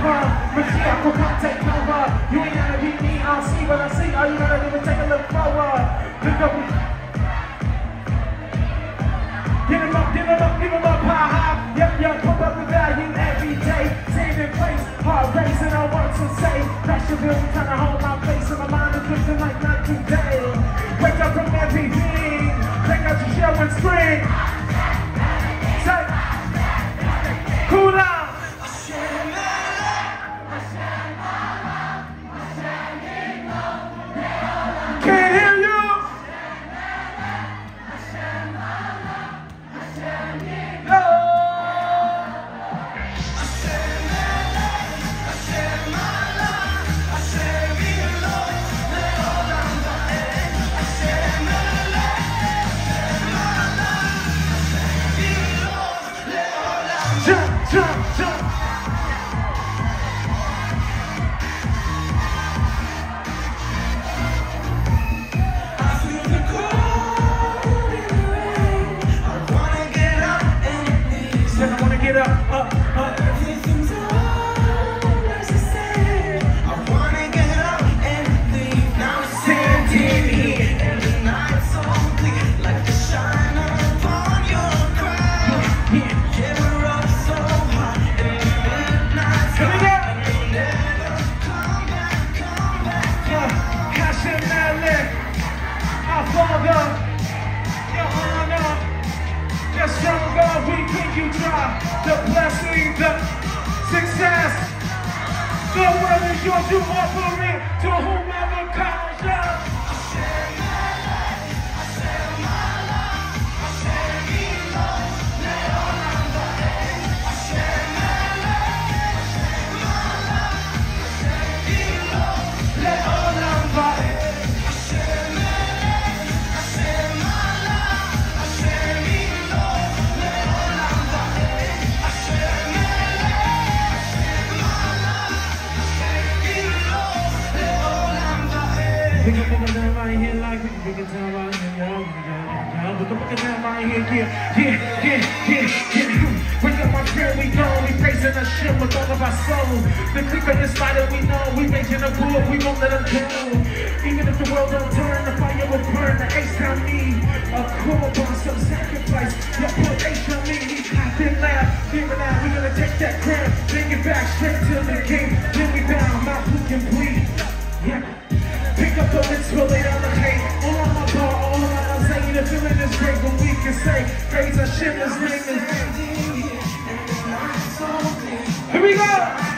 over. Will come take over. You ain't gotta beat me, I'll see what I see. All you gotta do is take a look forward. Pick up. Give him up, give him up, give him up, high, high. Yep, yep, pump up the value every day. Same in place, hard racing, I want to say. Crash the building, trying to hold my face, and my mind is drifting like not today. Wake up from everything, take out your shell and scream. Jump, jump, get up, up, up. The blessing, the success, the world is yours. To offer it to whomever calls you. Down like we can pick it down right here, y'all. Y'all, we can put it right here, yeah, yeah, yeah, yeah, yeah. Bring up my prayer, we go, we praising the shit with all of our soul. The creeper is fighter, we know, we making a move, we won't let them go. Even if the world don't turn, the fire will burn, the ace down me. A corban, some sacrifice, your put ace on me. We clap and laugh, it out, we gonna take that crown, bring it back straight to the king. When we can say, praise his name is. Here we go!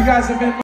You guys have been